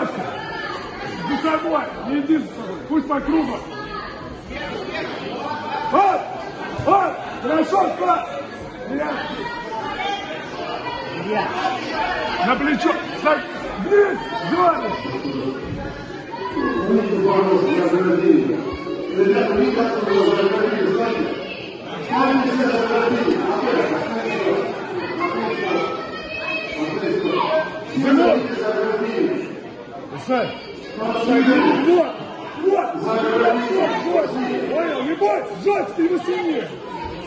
Подножка! За собой! Не иди за собой! Пусть по кругу! Вот! Вот! Хорошо, класс! На плечо! Сак! Вниз! Дернешь! Ребята, вы как было загородили, знаете? Ставите себя загородили. Димон! Исай! Вот! Вот! Вот! Вот! Понял? Не бойся! Сжать его сильнее!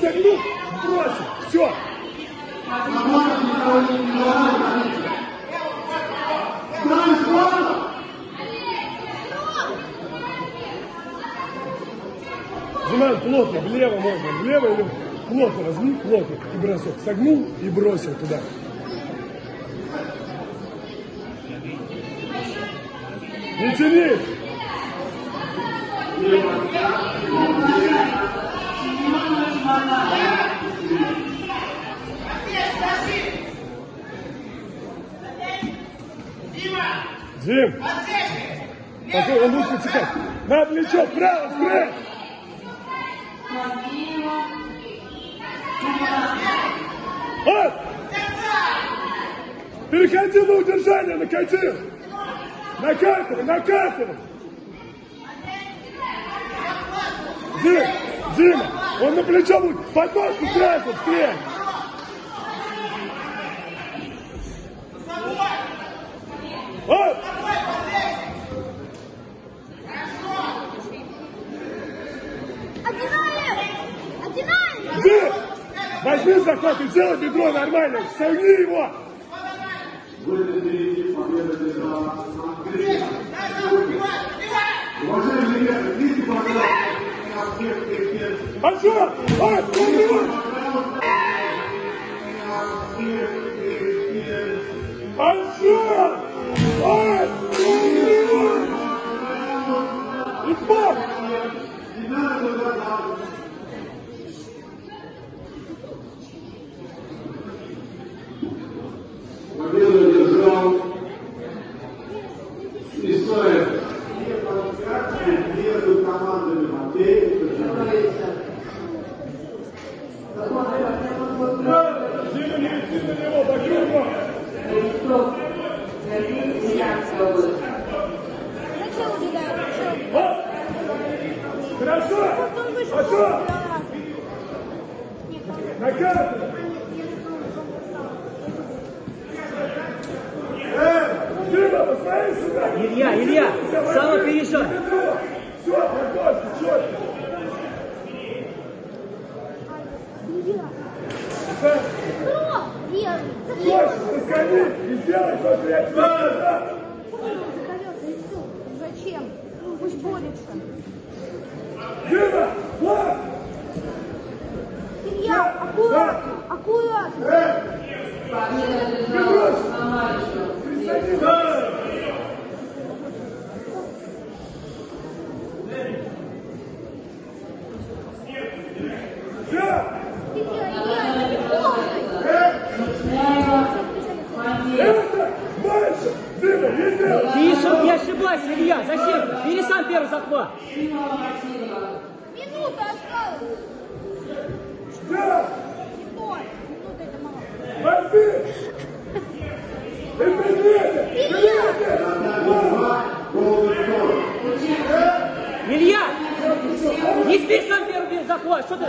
Согнул! Бросил! Все! Зиман плотно, влево можно, влево или плотно возьми, плотно и бросок. Согнул и бросил туда. Не тяни! Дим! Пошел, он будет подсекать. На плечо, право, вперед! Переходи на удержание, накатил! Накатывай, накатывай! Дима, Дима, он на плечо будет, подножку сразу, встречь! Вот! Одинаем! Одинаем! Дим! Возьми захват и сделай бедро нормально, согни его! Пошел! Вот, вот, Пошел! Вот, вот, И пап! Не надо туда Победу одержал история между командами Матвеев и Дима, не лети на него, по кругу! Зачем убегаешь? Зачем? Вот! Хорошо! Просто он вышел. Пошел! раз. Нет, Накатывай! Эй, Илья, Илья, самопережай. Все, подножки, четко! Илья. Бро! Илья? Точно, заскони и сделай то, что я тебе сказал! Почему он закалялся и все? Зачем? Ну, Пусть борется. Дима, вот! Илья, аккуратно, аккуратно. Ты брось! Присоедини! Все! Илья, Илья, это не полный. Это больше! Дима, не делай! Тише, не ошибайся, Илья. Зачем? Бери сам первый захват. Минута осталась. Мало. Возьми! Ты медведя! Медведя! Илья, не спи сам первый захват. Что ты?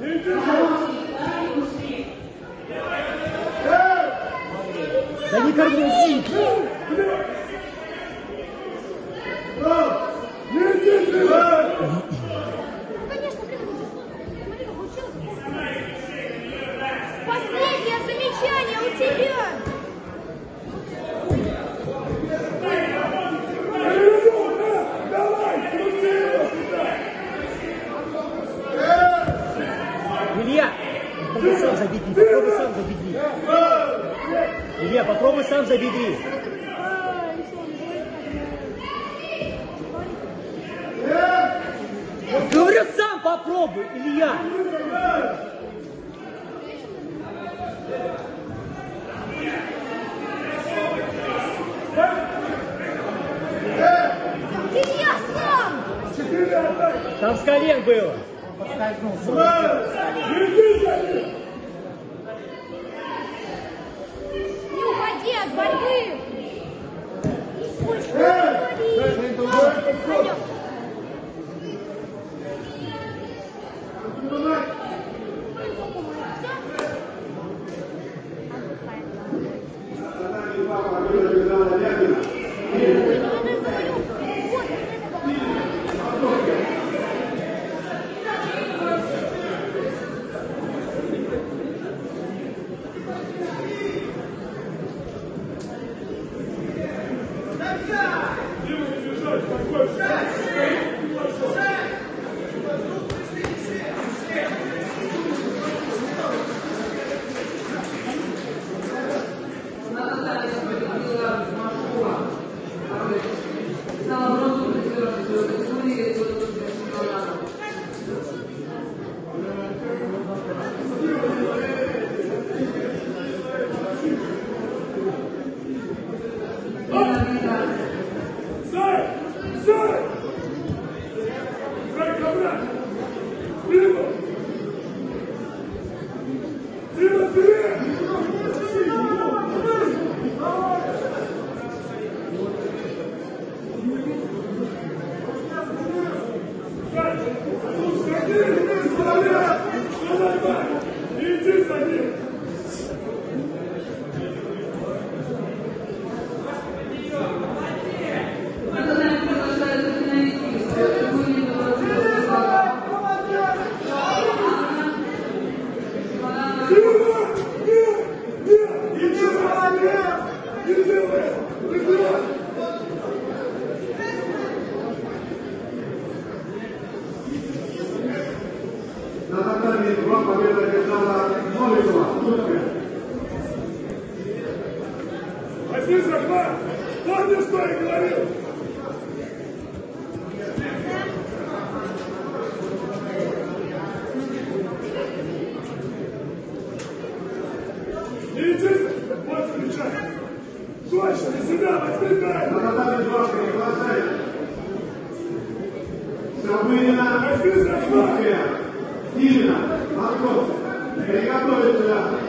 Не иди! Да не тормози. Последнее замечание у тебя. сам забедри. Говорю, сам попробуй, Илья. Илья, сам! Там с колен было. Он. уходи от борьбы. Пусть, пусть, пусть, пусть, пусть, пусть, пусть, Иди за ним! отвечать. Точно себя воспитать. Но тогда ты немножко не глазай. Чтобы были на... Сильно, морковь. Приготовиться.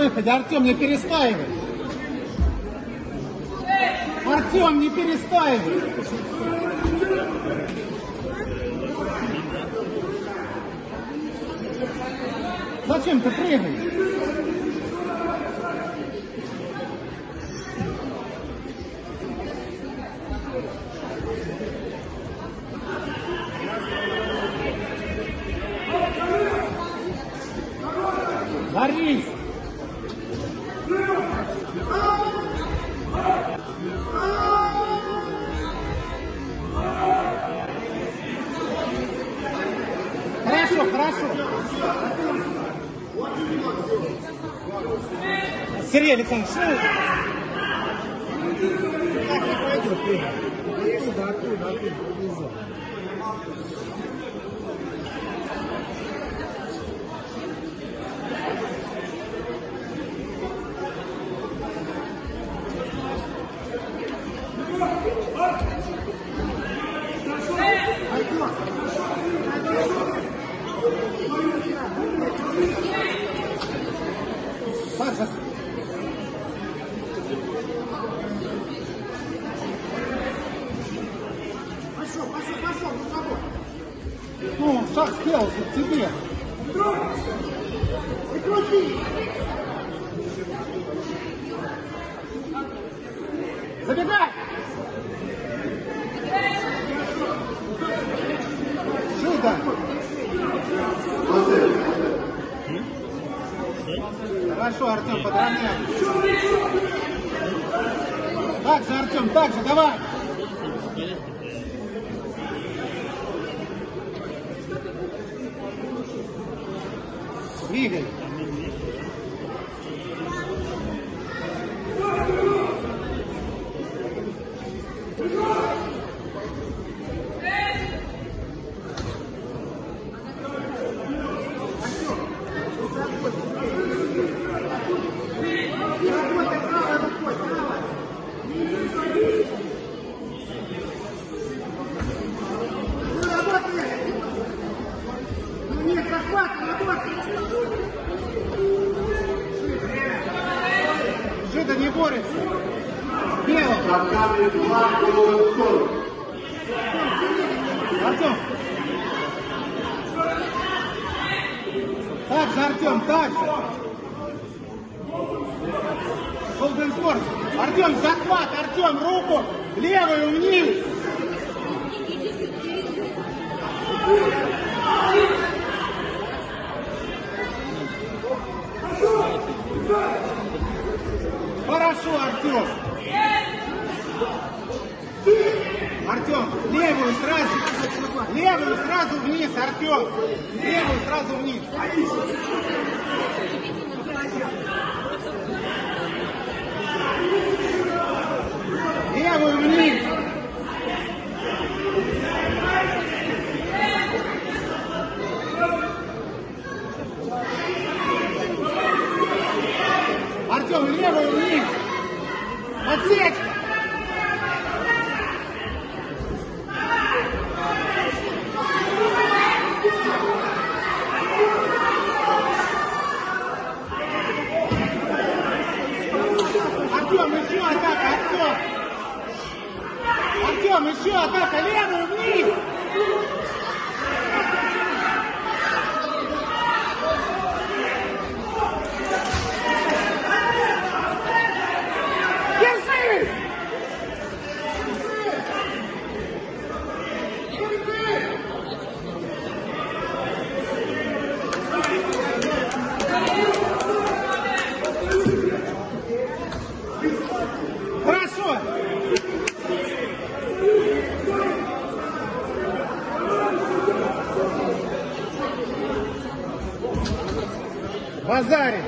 Выходе. Артем, не перестаивай. Артем, не перестаивай. Зачем ты прыгаешь? Борис! Сергей Александрович, ну, так не пойдет, ты. Оттуда, оттуда, оттуда, внизу. Паша, Пошел, пошел, пошел, за собой. ну, шаг сделал к тебе. Прикрути. Забегай! Сюда! Василь. Хорошо, Артем, подравняй. Так же, Артем, так же, давай! Двигай. Работай правой рукой, правой. Ну, работай. Ну, нет, захват, работай. Жида не борется. Белый. Шагами два, головой в сторону. Артем. Так же, Артем, так же. Golden Sport. Артем, захват, Артем, руку левую вниз. Хорошо, Артем. Артем, левую сразу, левую сразу вниз, Артем. Левую сразу вниз. Левую вниз. Артем, левую вниз. Подсечка. Артем, еще атака, Артем. Артем, еще атака, левую вниз. Держи! Хорошо! базарить.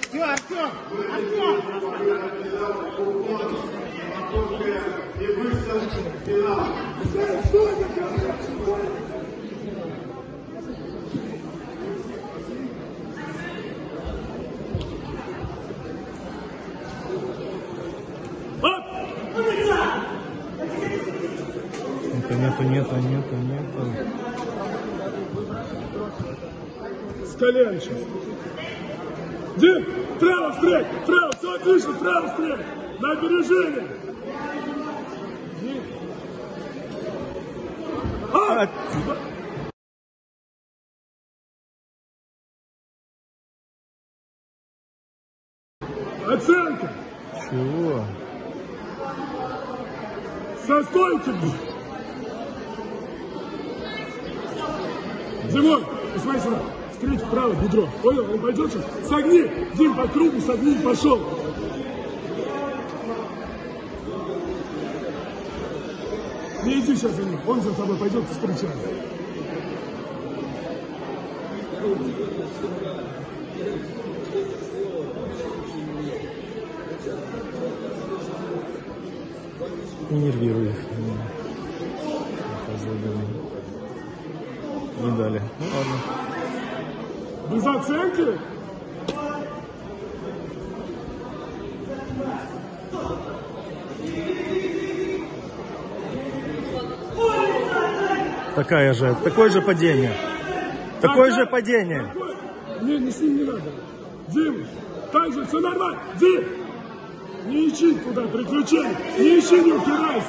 Все, Артем, Артем. И вышел в финал. Нету, нету, нету, нету, нету. С колен сейчас. Дим, право стрель, право, все отлично, право стрель. На опережение. Дим. А! Оценка. Чего? Со стойки. Димон, посмотри сюда. Стрель вправо, бедро. Понял? Он пойдет сейчас. Согни. Дим, по кругу согни и пошел. Не иди сейчас за ним. Он за тобой пойдет и встречает. Не нервируй их. Не. Не дали. Ну ладно. Без оценки? Такая же, такое же падение. Такое же падение. Такое. Не, не с ним не надо. Дим, так же все нормально. Дим, не ищи туда приключений. Не ищи, не упирайся.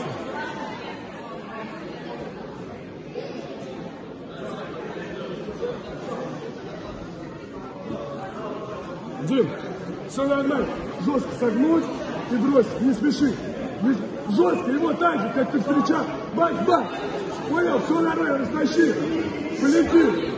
Дим, все нормально. Жестко согнуть и бросить. Не спеши. Не Жестко его так же, как ты встречал. Бац, бац. Понял? Все нормально, растащи. Полети.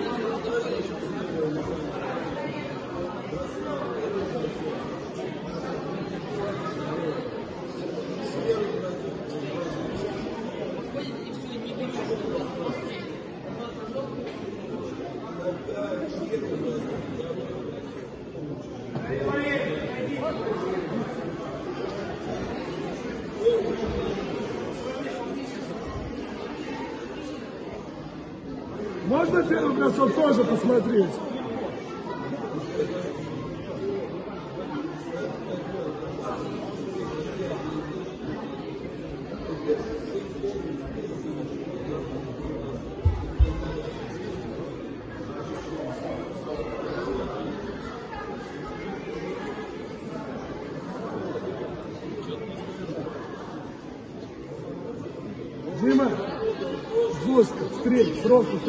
Можно первый бросок тоже посмотреть?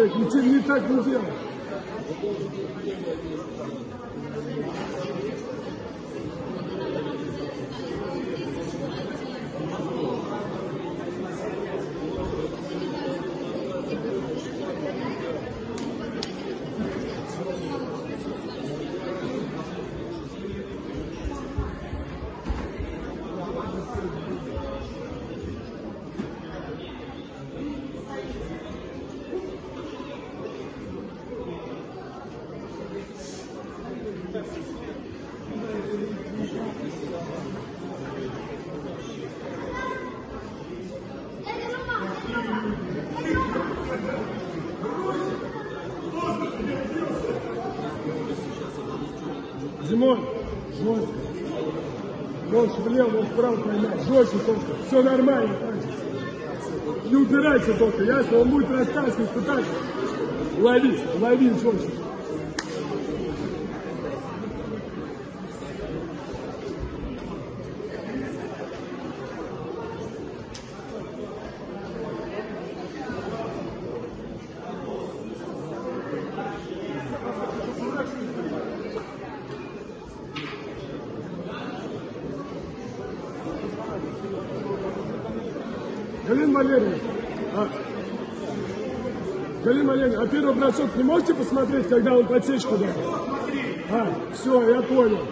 Сроки стоит, ничего не так не делай. Димон, жестко. Больше влево, больше вправо поймать. Жестче только. Все нормально. Не упирайся только. Ясно? Он будет растаскивать, пытаться. Лови, лови жестче. Галина Валерьевна, а, Галина Валерьевна, а первый бросок не можете посмотреть, когда он подсечку дал? А, все, я понял.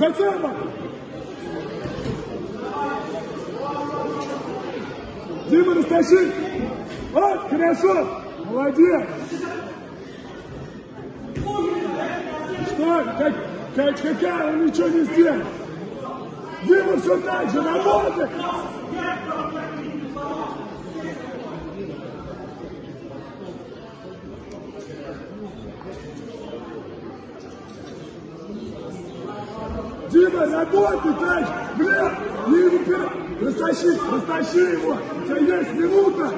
За центр! Дима, растащи! Вот, хорошо! Молодец! Что? Как, как, какая? Он ничего не сделал! Дима, все так же, работай! Дима, работай так! Бля, не выпирай! Растащи, растащи его! У тебя есть минута!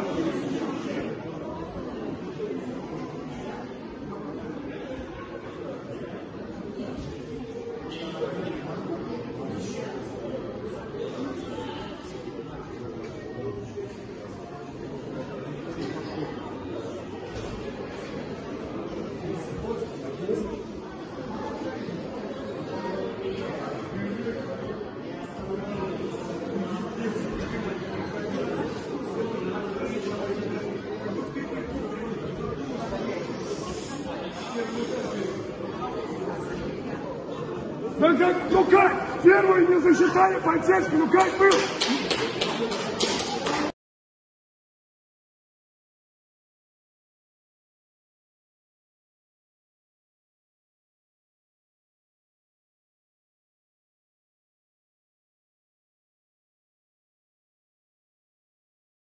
Ну как? Первую не засчитали поддержку, ну как был?